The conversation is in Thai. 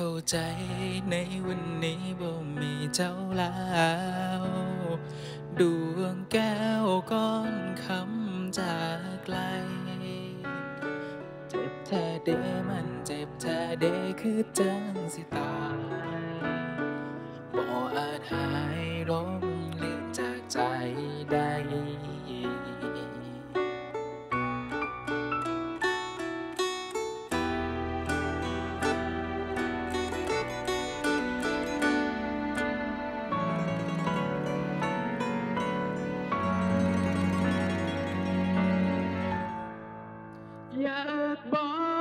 ข้าใจในวันนี้บ่มีเจ้าแล้วดวงแก้วก้อนคำจากไกล เจ็บแท้เด้มันเจ็บแท้เด้คือจังสิตายบ่อาจหายลม nhạc bóng